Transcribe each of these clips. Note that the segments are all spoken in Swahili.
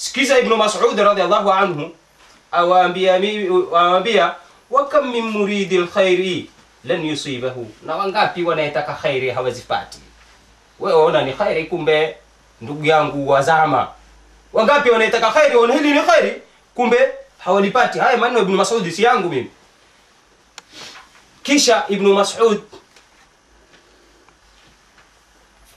sikiza ibnu masud radiallahu anhu awaambia awaambia wakam min muridi lkhairi lan yusibahu na wangapi wanayetaka khairi hawazipati wewe ona ni khairi kumbe ndugu yangu wazama wangapi wanayetaka khairi waona hili ni khairi kumbe hawalipati haya maneno ibnu masudi si yangu mimi kisha ibnu masud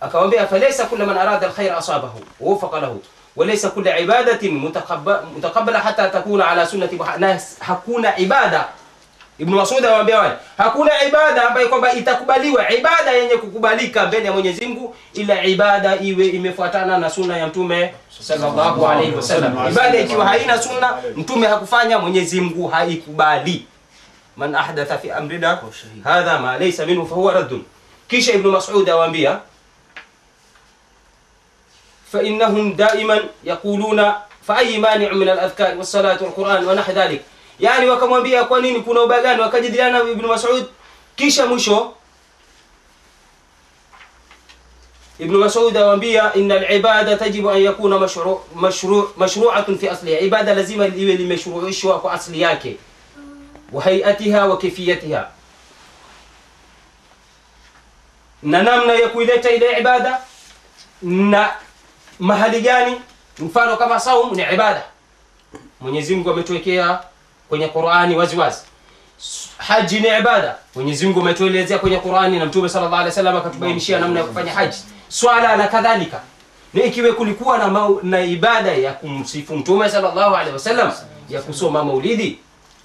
akamwambia falaysa kullu man arada alkhair asabahu wawafaqa lahu walaysa kullu ibadatin متقبلة mutaqabbala تكون takuna ala sunnati حكون na hakuna ibada Ibn Mas'ud anamwambia wale hakuna ibada ambayo kwamba itakubaliwa ibada yenye kukubalika mbele ya Mwenyezi Mungu ila ibada iwe imefuatana na sunna ya Mtume sallallahu alaihi wasallam. Ibada ikiwa haina sunna, Mtume hakufanya, Mwenyezi Mungu haikubali. Man ahdatha fi amrina hadha ma laysa minhu fahuwa raddun. Kisha Ibn Mas'ud awaambia فإنهم دائما يقولون فأي مانع من الأذكار والصلاة والقرآن ونحو ذلك؟ يعني وكما بي أقوانين كنا وبالان وكجد لنا ابن مسعود كيش مشو. ابن مسعود وانبيا إن العبادة تجب أن يكون مشروع مشروع مشروعة في أصلها. عبادة لازمة لمشروع الشواء في أصلياك. وهيئتها وكيفيتها. ننامنا يكوي ذات إلى عبادة؟ Mahali gani mfano kama saum ni ibada Mwenyezi Mungu ametuwekea kwenye Qur'ani waziwazi. wazi. Haji ni ibada. Mwenyezi Mungu ametuelezea kwenye Qur'ani na Mtume sallallahu alaihi wasallam akatubainishia namna ya kufanya haji. Swala na kadhalika. Na ikiwe kulikuwa na, mau, na ibada ya kumsifu Mtume sallallahu alaihi wasallam ya kusoma maulidi,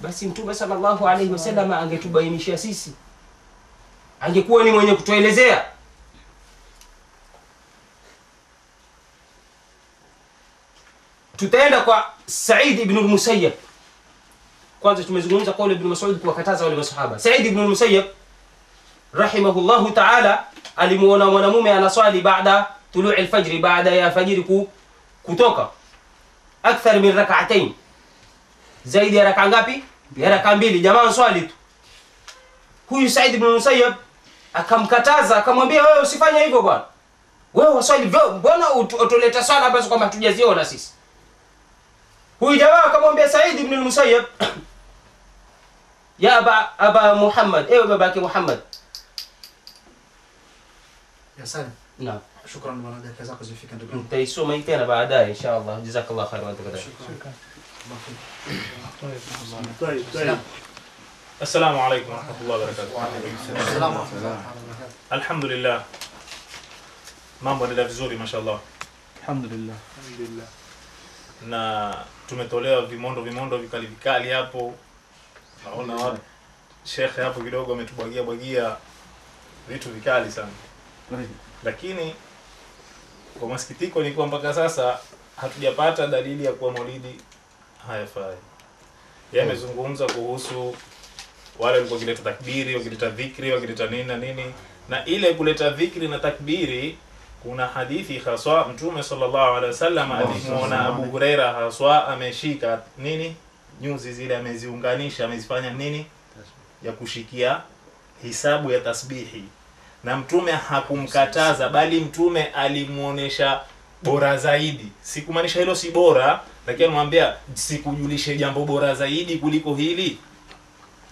basi Mtume sallallahu alaihi wasallam angetubainishia sisi, angekuwa ni mwenye kutuelezea. Tutaenda kwa Said ibn al-Musayyab kwanza tumezungumza kauli ibn Mas'ud kuwakataza wale masahaba. Said ibn al-Musayyab rahimahullahu ta'ala alimuona mwanamume anaswali baada tului al-fajr, baada ya fajiri ku, kutoka akthar min rak'atayn, zaidi ya raka ngapi? Ya raka mbili. Jamaa swali tu. Huyu Said ibn al-Musayyab akamkataza, akamwambia wewe usifanye hivyo bwana, wewe waswali, mbona utoleta swala ambazo kwamba hatujaziona sisi huyu jamaa akamwambia Said ibn al-Musayyab, ya aba, aba Muhammad, ewe babake Muhammad. Ya Salim. Naam. شكرا بنادر جزاك الله فيك انت تيسوم اي تاني بعدها ان شاء الله جزاك الله خير وانت كذا شكرا طيب طيب طيب السلام عليكم ورحمه الله وبركاته وعليكم السلام ورحمه الله الحمد لله mambo yanaendelea vizuri mashallah alhamdulillah alhamdulillah na tumetolewa vimondo vimondo vikali vikali hapo. Naona shekhe hapo kidogo ametubwagia bwagia vitu vikali sana, lakini kwa masikitiko ni kuwa mpaka sasa hatujapata dalili ya kuwa maulidi hayafai. Yeye amezungumza kuhusu wale walikuwa wakileta takbiri, wakileta dhikri, wakileta nini na nini, na ile kuleta dhikri na takbiri, kuna hadithi haswa Mtume sallallahu alaihi wasallam alimuona Abu Huraira haswa ameshika nini, nyuzi zile ameziunganisha, amezifanya nini, ya kushikia hisabu ya tasbihi, na Mtume hakumkataza, bali Mtume alimuonesha bora zaidi. Sikumaanisha hilo si bora, lakini anamwambia sikujulishe jambo bora zaidi kuliko hili.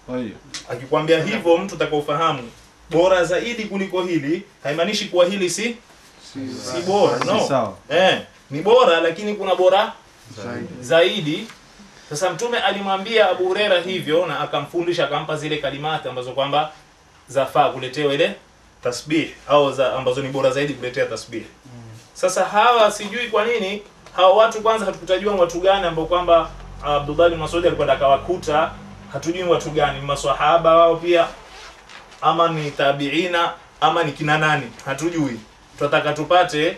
Kwa hiyo akikwambia hivyo mtu atakaofahamu bora zaidi kuliko hili haimaanishi kuwa hili si si bora no. sawa. eh, ni bora lakini kuna bora Zaidi. zaidi. Sasa mtume alimwambia abu hurera hivyo na akamfundisha akampa zile kalimati ambazo kwamba zafaa kuletewa ile tasbih au za ambazo ni bora zaidi kuletea tasbih. Sasa hawa sijui kwa nini hawa watu kwanza hatukutajua watu gani ambao kwamba Abdullah bin Mas'ud alikwenda akawakuta. Hatujui watu gani maswahaba wao pia ama ni tabiina ama ni kina nani. Hatujui tunataka tupate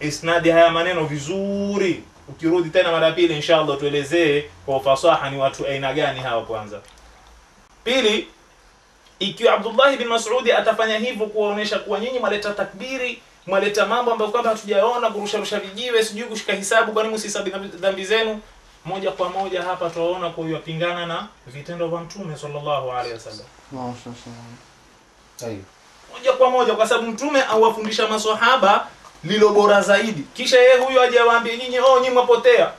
isnadi haya maneno vizuri. Ukirudi tena mara pili inshallah tuelezee kwa ufasaha ni watu aina gani hawa kwanza. Pili ikiwa Abdullah bin Mas'udi atafanya hivyo kuwaonesha kuwa nyinyi mwaleta takbiri mwaleta mambo ambayo kwamba hatujaona kurusharusha vijiwe sijui kushika hisabu kwa nini msihesabu dhambi- dhambi zenu? Moja kwa moja hapa tuwaona kwa yapingana na vitendo vya mtume sallallahu alaihi wasallam moja kwa moja kwa sababu mtume awafundisha maswahaba lilo bora zaidi. Kisha yeye huyo aje awaambie nyinyi oh nyinyi mwapotea.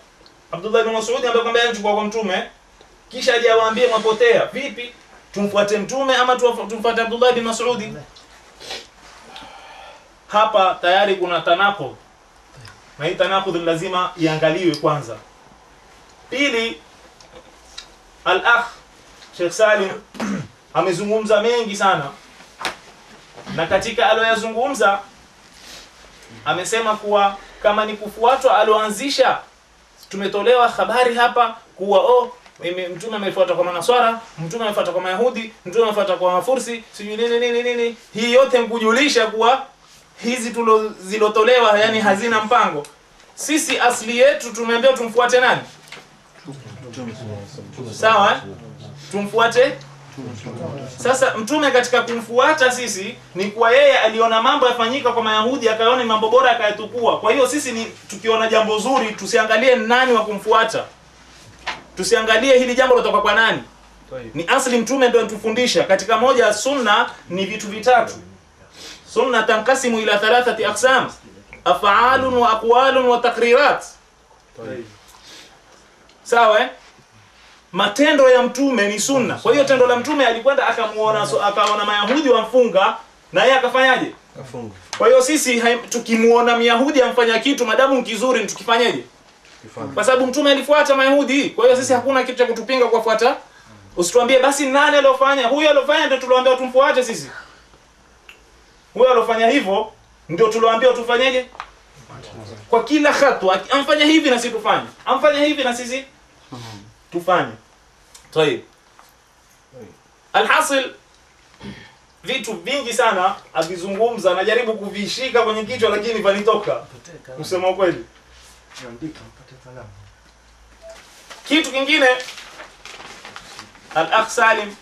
Abdullah ibn Mas'ud ambaye kwamba yeye chukua kwa mtume kisha aje awaambie mwapotea. Vipi? Tumfuate mtume ama tumfuate Abdullah ibn Mas'ud? Hapa tayari kuna tanako na hii tanaqud lazima iangaliwe kwanza. Pili al-akh Sheikh Salim amezungumza mengi sana na katika aloyazungumza amesema kuwa kama ni kufuatwa aloanzisha tumetolewa habari hapa kuwa oh mtume amefuata kwa manaswara mtume amefuata kwa mayahudi mtume amefuata kwa mafursi sijui nini nini nini. Hii yote nkujulisha kuwa hizi tulizotolewa, zilotolewa yani hazina mpango. Sisi asili yetu tumeambiwa tumfuate nani? Sawa tumfuate sasa mtume katika kumfuata sisi ni kwa yeye aliona mambo yafanyika kwa mayahudi akaona ni mambo bora akayatukua. Kwa hiyo sisi ni tukiona jambo zuri tusiangalie ni nani wa kumfuata. Tusiangalie hili jambo latoka kwa nani. Ni asli mtume ndio anatufundisha. Katika moja ya sunna ni vitu vitatu. Sunna tankasimu ila thalathati aqsam. Af'alun wa aqwalun wa takrirat sawa eh? Matendo ya mtume ni sunna. Kwa hiyo tendo la mtume alikwenda akamuona so, akaona mayahudi wamfunga na yeye akafanyaje? Kafunga. kwa hiyo sisi tukimuona myahudi amfanya kitu madamu kizuri ni tukifanyaje kwa sababu mtume alifuata mayahudi. Kwa hiyo sisi hakuna kitu cha kutupinga kuwafuata. usituambie basi nani aliofanya? Huyo aliofanya ndio tuliambiwa tumfuate sisi. Huyo aliofanya hivyo ndio tuliambiwa tufanyeje? Kwa kila hatua amfanya hivi na sisi tufanye. Amfanya hivi na sisi tufanye Tayib. Alhasil vitu vingi sana avizungumza, najaribu kuvishika kwenye kichwa lakini vanitoka. Msema kweli. Kitu kingine Al-Akh Salim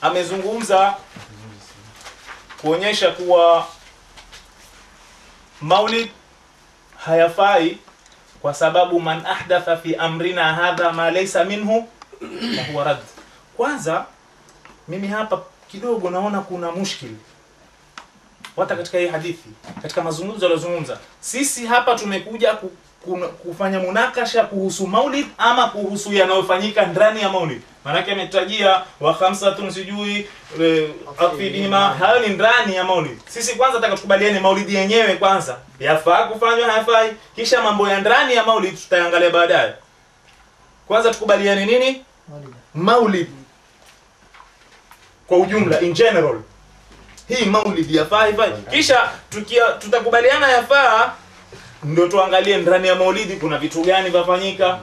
amezungumza kuonyesha kuwa maulid hayafai kwa sababu man ahdatha fi amrina hadha ma laysa minhu fahuwa rad kwanza mimi hapa kidogo naona kuna mushkil hata katika hii hadithi katika mazungumzo aliyozungumza. Sisi hapa tumekuja ku, ku, kufanya munakasha kuhusu maulid ama kuhusu yanayofanyika ndani ya maulid maanake ametajia wa khamsatun sijui afidima. Hayo ni ndani ya maulid sisi kwanza taka tukubaliane maulidi yenyewe kwanza. Yafaa kufanywa hayafai. Kisha mambo ya ndani ya maulid tutayangalia baadaye. Kwanza tukubaliane nini? Maulid kwa ujumla in general hii maulid yafaa haifai kisha tukia tutakubaliana yafaa ndio tuangalie ndani ya maulidi kuna vitu gani vafanyika.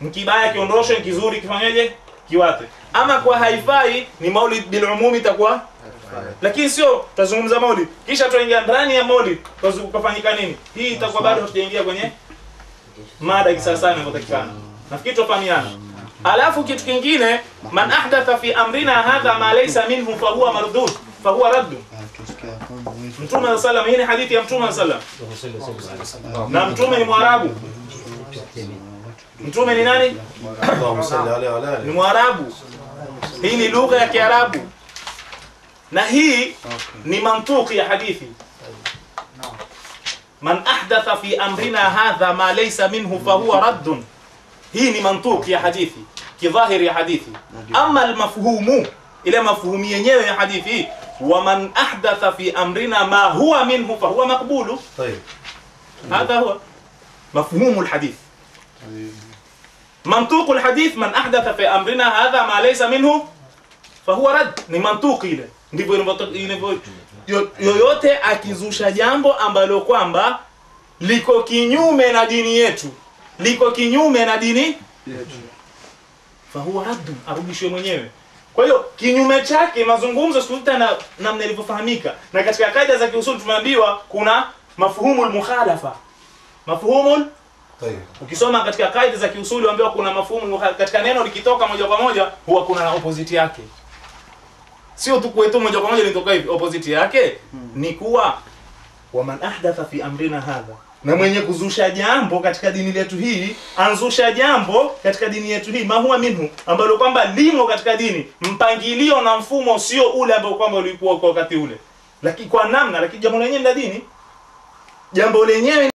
Mkibaya kiondoshe kizuri kifanyeje kiwate. Ama kwa haifai ni maulid bil umumi itakuwa lakini sio tutazungumza maulid kisha tuingia ndani ya maulid kufanyika nini? Hii itakuwa bado hatujaingia kwenye mada kisasa inavyotakikana nafikiri tufahamiana alafu kitu kingine man ahdatha fi amrina hadha ma laysa minhu fahuwa mardud fahuwa radd. Mtume wa sallam hii ni hadithi ya mtume wa sallam. Na mtume ni mwarabu mtume ni nani ni mwarabu hii ni lugha ya kiarabu na hii ni mantuki ya hadithi man ahdatha fi amrina hadha ma laysa minhu fahuwa raddun hii ni mantuki ya hadithi kidhahiri ya hadithi ama almafhumu ile mafhumu yenyewe ya hadithi wa man ahdatha fi amrina ma huwa minhu fahuwa maqbulu طيب هذا هو مفهوم منطوق الحديث من احدث في امرنا هذا ما ليس منه فهو رد ni mantuki ile. Ndivyo inavyo yoyote akizusha jambo ambalo kwamba liko kinyume na dini yetu, liko kinyume na dini yetu, fahuwa raddu, arudishwe mwenyewe. Kwa hiyo kinyume chake mazungumzo sikuta na namna ilivyofahamika, na katika kaida za kiusuli tumeambiwa kuna mafhumul mukhalafa, mafhumul ukisoma katika kaida za kiusuli waambiwa kuna mafhumu katika neno likitoka moja kwa moja huwa kuna na opposite yake. Sio tu kwetu moja kwa moja litoka hivi opposite yake hmm. ni kuwa waman ahdatha fi amrina hadha. Na mwenye kuzusha jambo katika dini letu hii anzusha jambo katika dini yetu hii mahuwa minhu ambalo kwamba limo katika dini. Mpangilio na mfumo sio ule ambao kwamba ulikuwa kwa wakati ule. Lakini kwa namna lakini jambo lenyewe la dini. Jambo lenyewe